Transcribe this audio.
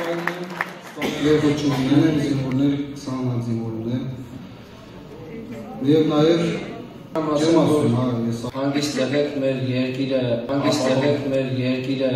Ստանալ ծավալներ, երբ չունեն են զինվորներ, 20 հատ զինվորներ։ Եվ նաև Չեմ ասում, հա, ես հանգիստ եղեք մեր երկիրը, հանգիստ եղեք մեր երկիրը